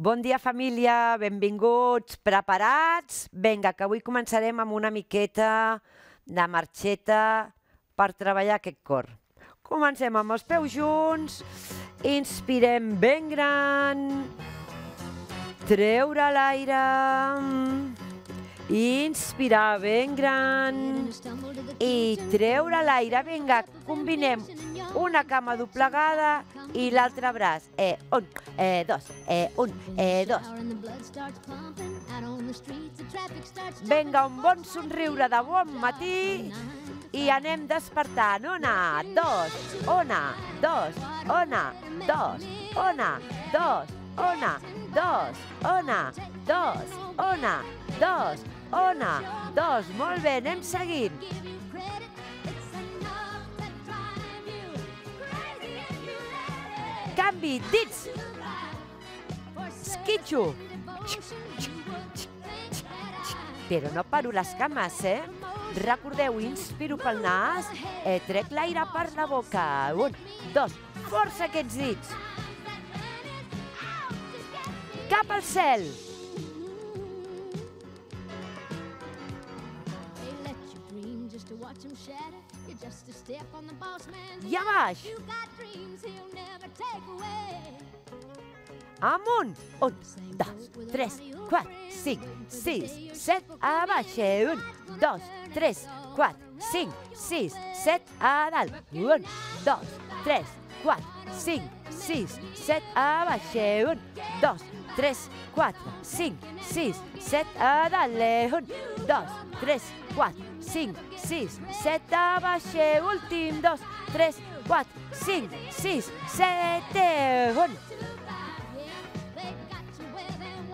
Bon dia, família, benvinguts, preparats? Vinga, que avui començarem amb una miqueta de marxeta per treballar aquest cor. Comencem amb els peus junts, inspirem ben gran, treure l'aire, inspirar ben gran i treure l'aire. Vinga, combinem una cama doblegada i l'altre braç. Eh, un, eh, dos, eh, un, eh, dos. Vinga, un bon somriure de bon matí i anem despertant. Una, dos, una, dos, una, dos, una, dos, una, dos, una, dos, una, dos, una, dos. Molt bé, anem seguint. Canvi, dits. Esquitxo. Però no paro les cames, eh? Recordeu, inspiro pel nas, eh, trec l'aire per la boca. Un, dos, força aquests dits. Cap al cel. I a baix. Amunt. Un, dos, tres, quatre, cinc, sis, set, a baix. Un, dos, tres, quatre, cinc, sis, set, a dalt. Un, dos, tres, quatre, cinc, sis, set, a baix. Un, dos, tres, quatre, cinc, sis, set, a dalt. Un, dos, tres, quatre, cinc, sis, set, a baix. Últim, dos, tres, quatre, cinc, sis, set, un.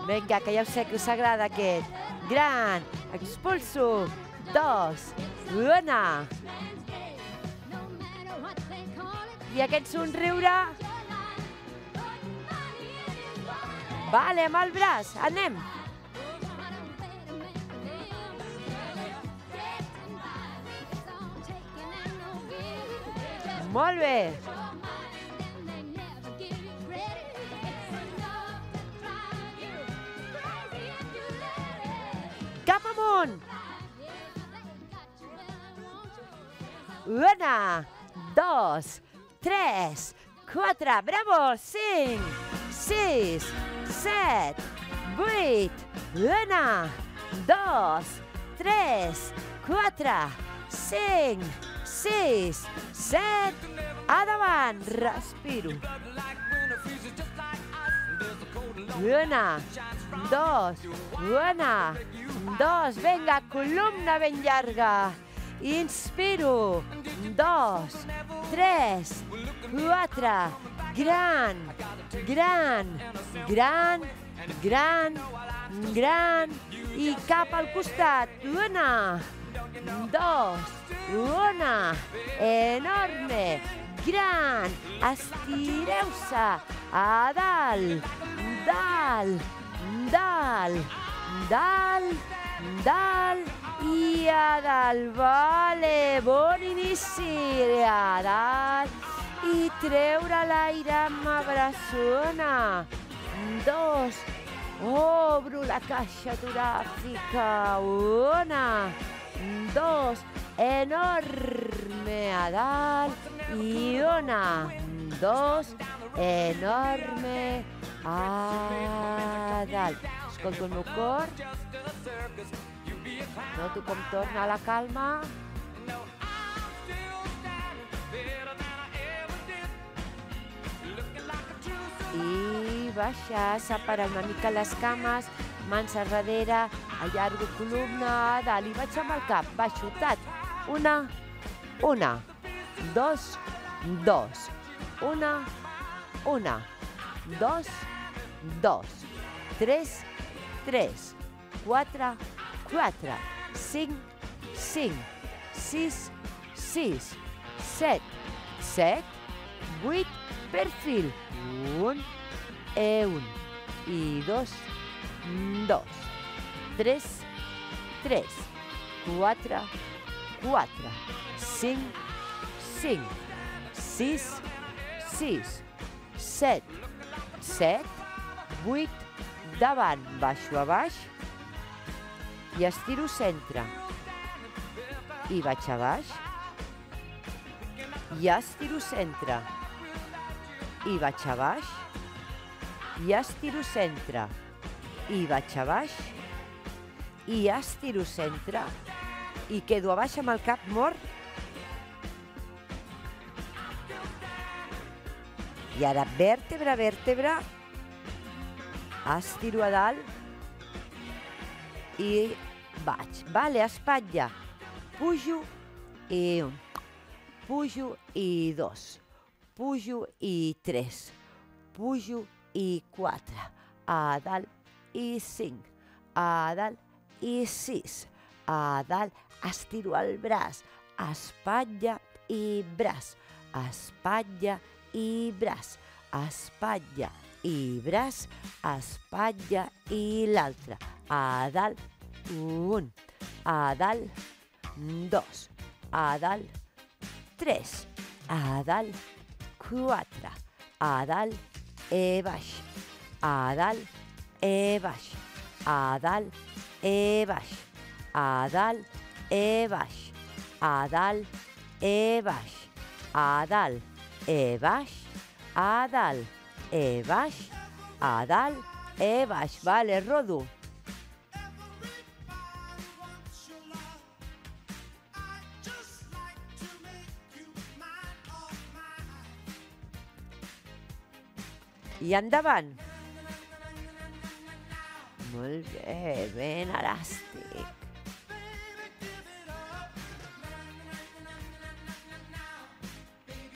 Vinga, que ja ho sé que us agrada aquest. Gran, expulso, dos, una. I aquest somriure... Vale, amb el braç, anem. Molt bé. Cap amunt. Una, dos, tres, quatre, bravo, cinc, sis, set, vuit, una, dos, tres, quatre, cinc, sis, set, endavant, respiro. Una, dos, una, dos, vinga, columna ben llarga. Inspiro, dos, tres, quatre, gran, gran, gran, gran, gran, i cap al costat. Una, dos, una, enorme, gran, estireu-se, a dalt, dalt, dalt, dalt, dalt i a dalt. Vale, bon inici. A dalt i treure l'aire amb abraçona. Dos, obro la caixa toràcica. Una, dos, enorme a dalt i una, dos, enorme a dalt. Escolto el meu cor. Noto com torna la calma. I baixar, separar una mica les cames, mans a darrere, allargo columna, a dalt i vaig amb el cap, baixo, tat. Una, una, dos, dos, una, una, dos, dos, tres, tres, quatre, quatre, cinc, cinc, sis, sis, set, set, vuit, perfil. Un, e un, i dos, dos, tres, tres, quatre, quatre, cinc, cinc, sis, sis, set, set, 8, davant, baixo a baix, i estiro centre. I vaig a baix, i estiro centre. I vaig a baix, i estiro centre. I vaig a baix, i estiro centre. I quedo a baix amb el cap mort I ara vèrtebra, vèrtebra, estiro a dalt i vaig. Vale, espatlla. Pujo i un. Pujo i dos. Pujo i tres. Pujo i quatre. A dalt i cinc. A dalt i sis. A dalt estiro el braç. Espatlla i braç. Espatlla i braç, espatlla i braç, espatlla i l'altre. A dalt, un, a dalt, dos, a dalt, tres, a dalt, quatre, a dalt, e baix, a dalt, e baix, a dalt, e baix, a dalt, e baix, a dalt, e baix, a dalt, e baix, a dalt, e baix, a dalt, e baix. Vale, rodo. I endavant. Molt bé, ben elàstic.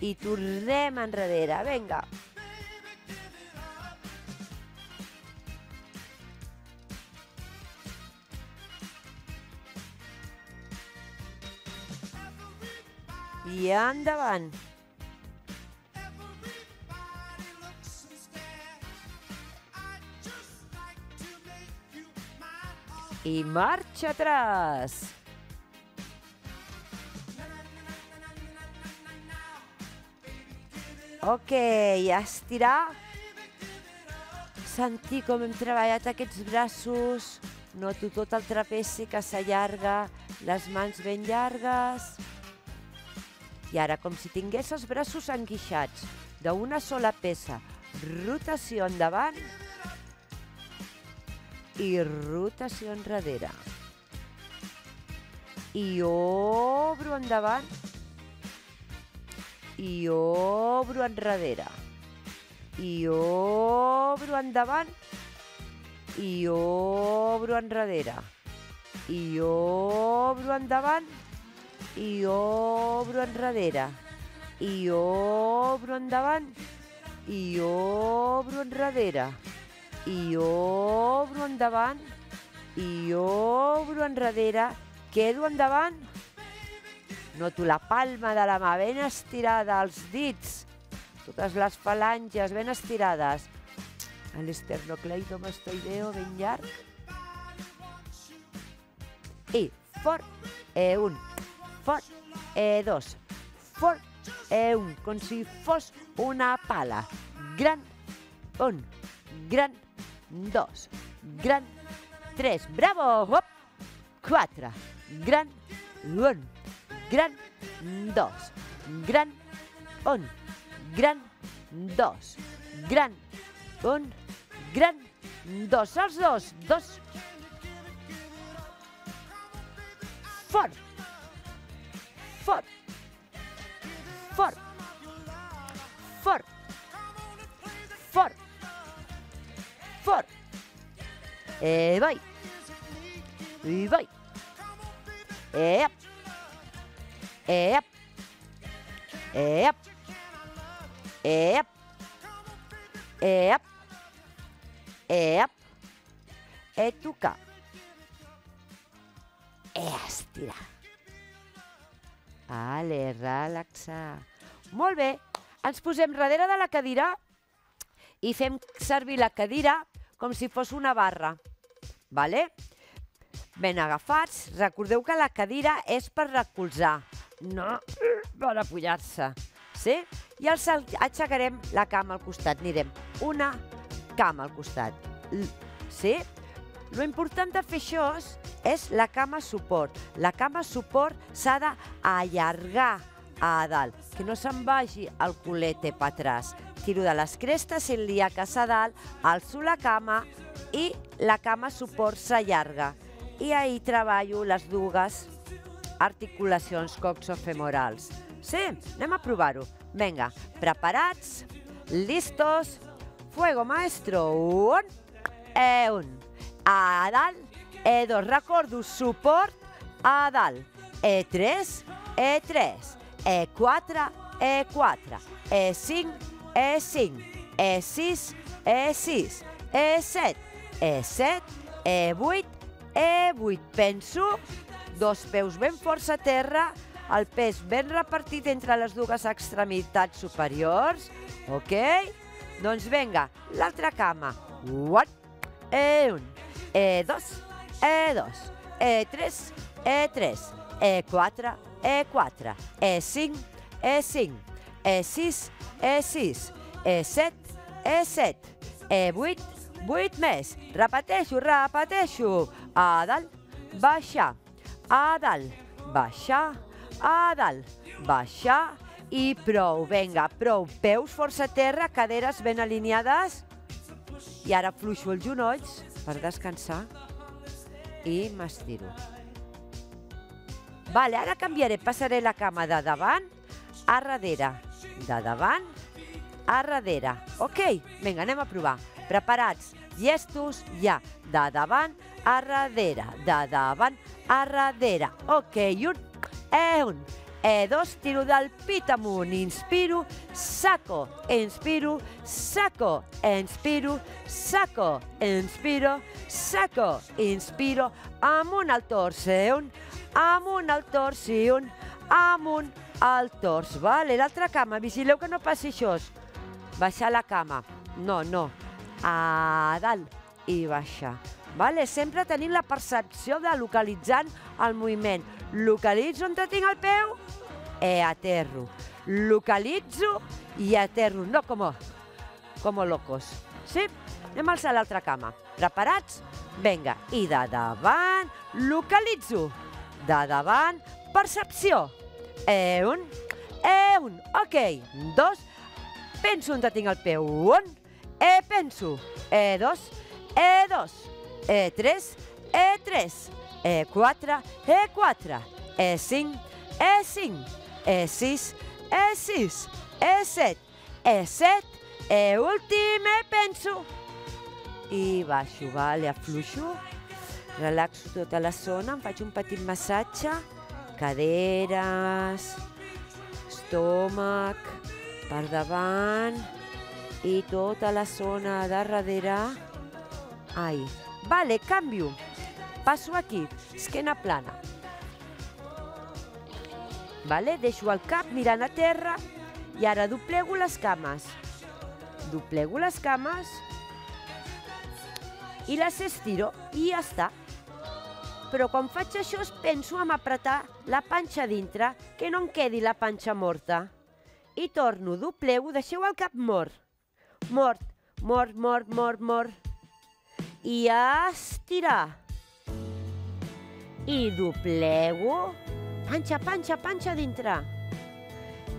i tornem enrere. Vinga. I endavant. I marxa atrás. Ok, estirar. Sentir com hem treballat aquests braços. Noto tot el trapeci que s'allarga, les mans ben llargues. I ara, com si tingués els braços enguixats d'una sola peça, rotació endavant i rotació enrere. I obro endavant. I obro enrere. I obro endavant. I obro enrere. I obro endavant. I obro enrere. I obro endavant. I obro enrere. i obro endavant i obro enrere quedo endavant Noto la palma de la mà ben estirada, els dits, totes les falanges ben estirades. L'esternocleidomastoideo ben llarg. I fort, e un, fort, e dos, fort, e un, com si fos una pala. Gran, un, gran, 2, gran, 3, bravo, hop, 4, gran, 1, gran, 2, gran, 1, gran, 2, gran, 1, gran, 2, els dos, 2, fort, fort, fort, fort, fort, えばいうばいえやえやえやえやえやえやえとか e estirar. Ale, relaxar. Molt bé, ens posem darrere de la cadira i fem servir la cadira com si fos una barra. Vale? Ben agafats. Recordeu que la cadira és per recolzar no per apoyar-se. Sí? I els aixecarem la cama al costat. Anirem una, cama al costat. Sí? Lo important de fer això és la cama suport. La cama suport s'ha d'allargar a dalt, que no se'n vagi el culete per atràs tiro de les crestes el lia que s'ha dalt, alço la cama i la cama suport s'allarga. I ahir treballo les dues articulacions coxofemorals. Sí, anem a provar-ho. Vinga, preparats, listos, fuego maestro, un, e un. A dalt, e dos, recordo, suport, a dalt, e3, e3, e4, e4, e5, és 5, és 6, és 6, és 7, és 7, és 8, és 8. Penso, dos peus ben forts a terra, el pes ben repartit entre les dues extremitats superiors, ok? Doncs vinga, l'altra cama. What? E1, E2, E2, E3, E3, E4, E4, E5, E5, tres, e quatre, e quatre, e cinc, e cinc, e sis, e sis, e set, e set, e vuit, vuit més. Repeteixo, repeteixo. A dalt, baixar. A dalt, baixar a dalt, baixar i prou. Vinga, prou. Peus força a terra, caderes ben alineades. I ara fluixo els genolls per descansar i m'estiro. Vale, ara canviaré, passaré la cama de davant a darrere. De davant a darrere. Ok? Vinga, anem a provar. Preparats? Llestos? Ja. De davant a darrere. De davant a darrere. Ok, un e un, e dos, tiro del pit amunt, inspiro, saco, inspiro, saco, inspiro, saco, inspiro, saco, inspiro, amunt al tors, e un, amunt al tors, i un, amunt al tors, vale? L'altra cama, vigileu que no passi això. Baixar la cama, no, no, a dalt i baixar. Vale? Sempre tenim la percepció de localitzant el moviment. Localitzo on tinc el peu e aterro. Localitzo i aterro. No com, com locos. Sí? Anem a alçar l'altra cama. Preparats? Vinga. I de davant, localitzo. De davant, percepció. E un, e un. Ok. Dos. Penso on tinc el peu. Un. E penso. E dos. E dos. E3, E3, E4, E4, E5, E5, E6, E6, E7, E7, E últim, E penso. I baixo, vale, afluixo, relaxo tota la zona, em faig un petit massatge, caderes, estómac, per davant i tota la zona de darrere. Ai, Vale, canvio. Passo aquí, esquena plana. Vale, deixo el cap mirant a terra i ara doblego les cames. Doblego les cames i les estiro i ja està. Però quan faig això penso en apretar la panxa dintre, que no em quedi la panxa morta. I torno, doblego, deixeu el cap mort. Mort, mort, mort, mort, mort i estirar. I doblego, panxa, panxa, panxa dintre.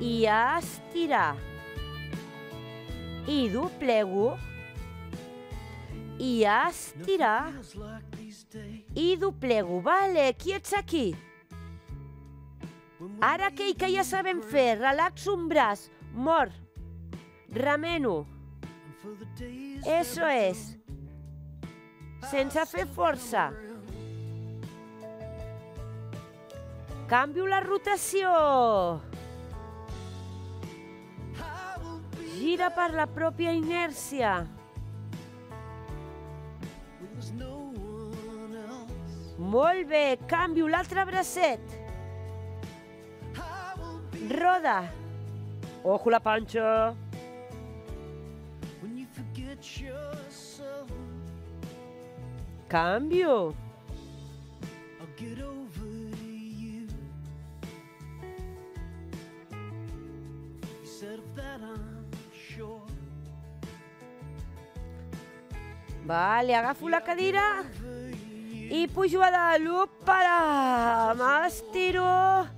I estirar. I doblego. I estirar. I doblego. Vale, quiets aquí. Ara aquell que ja sabem fer, relaxo un braç, mort, remeno. Eso es sense fer força. Canvio la rotació. Gira per la pròpia inèrcia. Molt bé, canvio l'altre bracet. Roda. Ojo la panxa. Cambio. Vale, agafo la cadira i pujo a dalt. Opala! M'estiro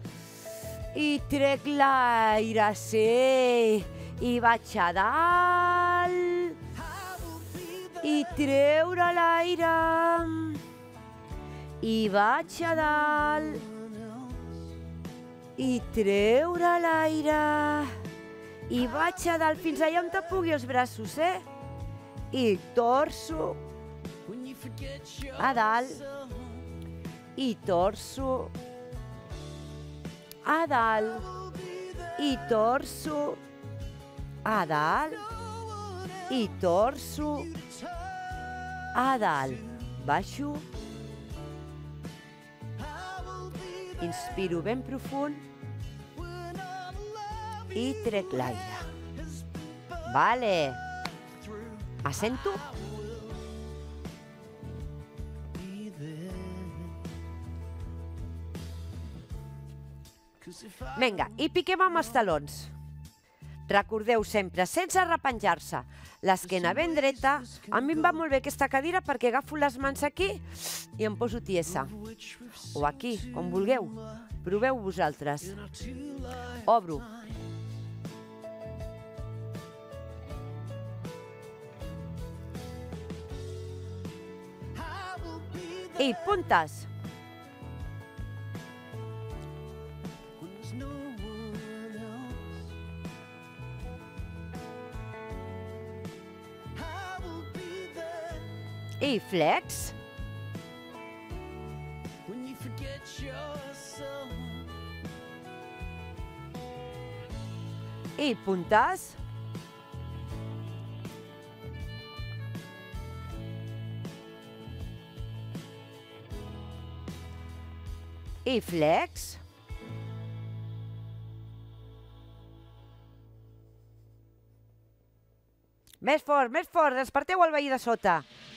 i trec l'aire, sí. I vaig a dalt i treure l'aire i vaig a dalt i treure l'aire i vaig a dalt fins allà on te pugui els braços, eh? I torso a dalt i torso a dalt i torso a dalt i torso a dalt. Baixo Inspiro ben profund i trec l'aire. Vale. Assento. Vinga, i piquem amb els talons. Recordeu sempre, sense repenjar-se, l'esquena ben dreta. A mi em va molt bé aquesta cadira perquè agafo les mans aquí i em poso tiesa. O aquí, com vulgueu. Proveu vosaltres. Obro. I puntes. I flex. I puntes. I flex. Més fort, més fort, desperteu el veí de sota.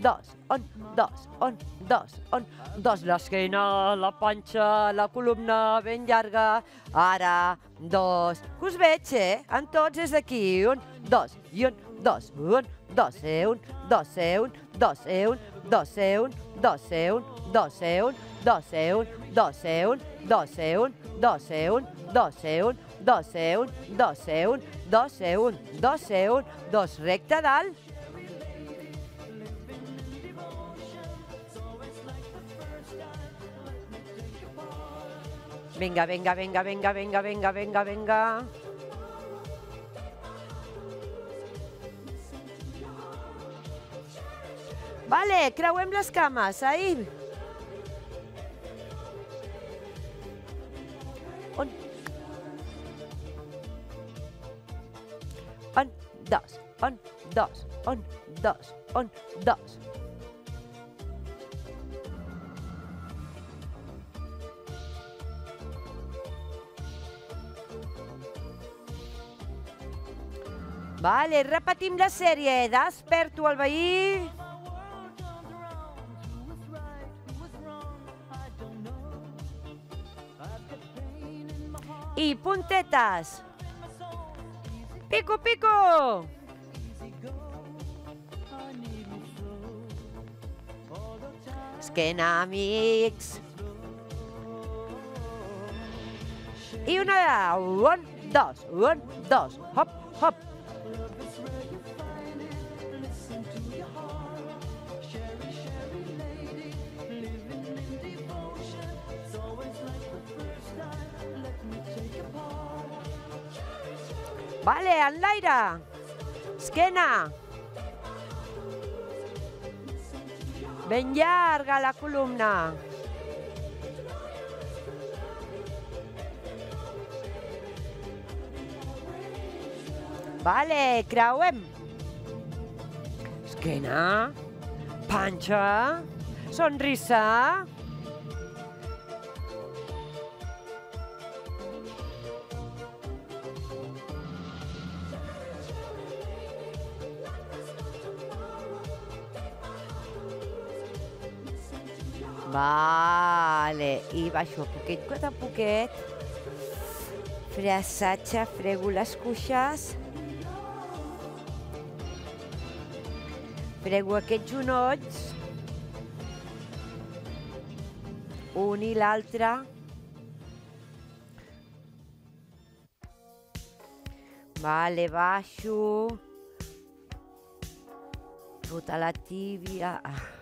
dos, un, dos, un, dos, l'esquena, la panxa, la columna ben llarga, ara, dos, que us veig, eh? En tots és aquí, un, dos, i un, dos, un, dos, eh, un, dos, eh, un, dos, eh, un, dos, eh, un, dos, eh, un, dos, eh, un, dos, eh, un, dos, eh, un, dos, eh, un, dos, eh, un, dos, eh, un, dos, eh, un, dos, eh, un, dos, eh, un, dos, eh, un, dos, recte dalt, Vinga, vinga, vinga, vinga, vinga, vinga, vinga, vinga. Vale, creuem les cames, ahí. Un. Un, dos, un, dos, un, dos, un, dos. Vale, repetim la sèrie. Desperto el veí. I puntetes. Pico, pico. Esquena, amics. I una, un, dos, un, dos, hop. Vale, enlaire. Esquena. Ben llarga la columna. Vale, creuem. Esquena. Panxa. Sonrisa. I baixo poquet a poquet. Fressatge, frego les cuixes. Frego aquests genolls. Un i l'altre. Vale, baixo. Tota la tíbia. Ah.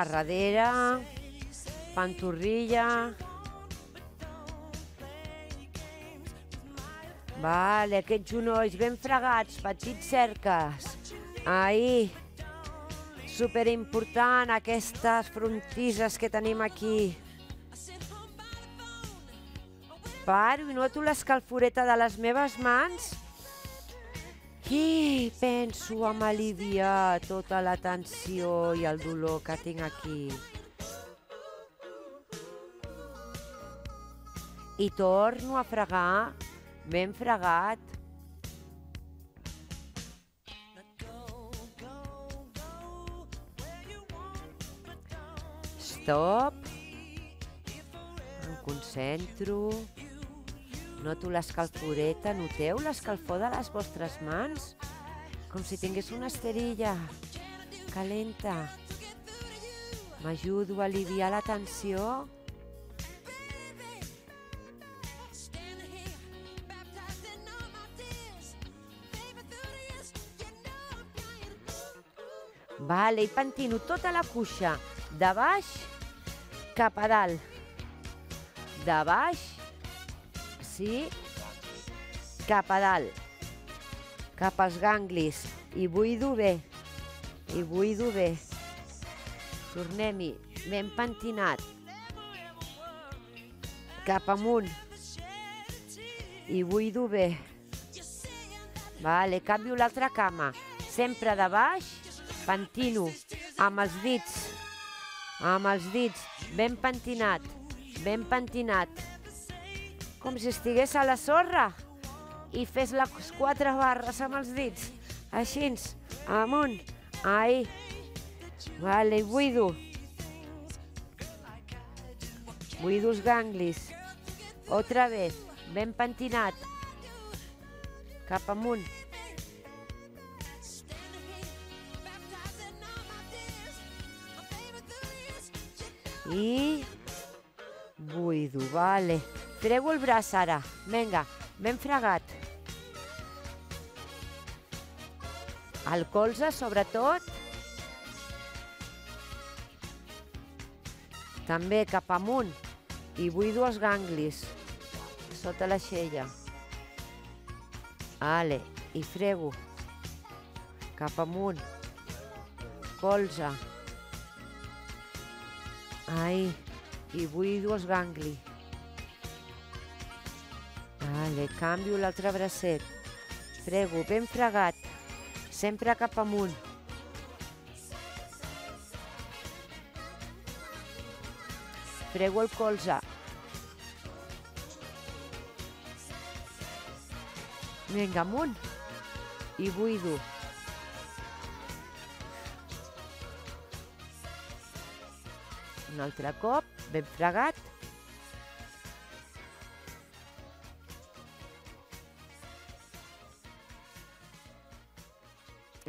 A darrere, pantorrilla. Vale, aquests genolls ben fregats, petits cerques. Ahí. Super important aquestes frontisses que tenim aquí. Paro i noto l'escalforeta de les meves mans i penso en aliviar tota la tensió i el dolor que tinc aquí. I torno a fregar ben fregat. Stop. Em concentro. Noto l'escalforeta, noteu l'escalfor de les vostres mans? Com si tingués una esterilla calenta. M'ajudo a aliviar la tensió. Vale, i pentino tota la cuixa de baix cap a dalt. De baix sí, cap a dalt, cap als ganglis, i buido bé, i buido bé. Tornem-hi, ben pentinat, cap amunt, i buido bé. Vale, canvio l'altra cama, sempre de baix, pentino, amb els dits, amb els dits, ben pentinat, ben pentinat com si estigués a la sorra i fes les quatre barres amb els dits. Així, amunt, ahí. Vale, buido. Buido els ganglis. Otra vez, ben pentinat. Cap amunt. I buido, vale. Frego el braç ara. Vinga, ben fregat. El colze, sobretot. També cap amunt. I buido els ganglis. Sota la xella. Ale, i frego. Cap amunt. Colze. Ai, i buido els ganglis. Vale, canvio l'altre bracet. Frego ben fregat, sempre cap amunt. Frego el colze. Vinga, amunt. I buido. Un altre cop, ben fregat.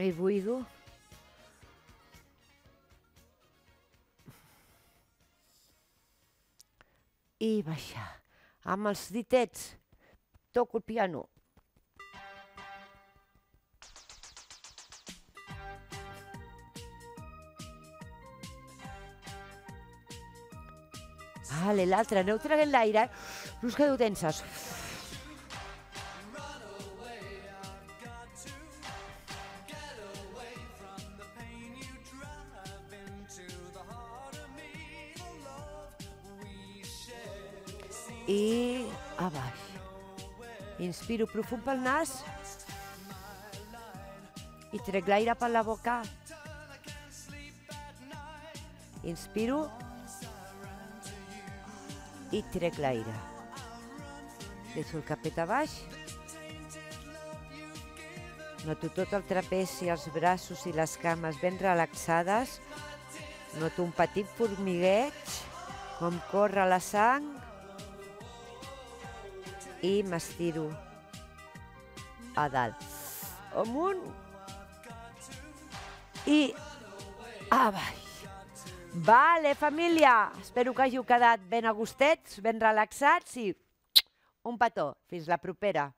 I buido. I baixar. Amb els ditets toco el piano. Vale, l'altre, aneu traguent l'aire. No us quedeu tenses. Inspiro profund pel nas i trec l'aire per la boca. Inspiro i trec l'aire. Deixo el capet a baix Noto tot el trapeci, els braços i les cames ben relaxades. Noto un petit formigueig, com corre la sang. I m'estiro a dalt. Amunt. I avall. Vale, família. Espero que hàgiu quedat ben agustets, ben relaxats i un petó. Fins la propera.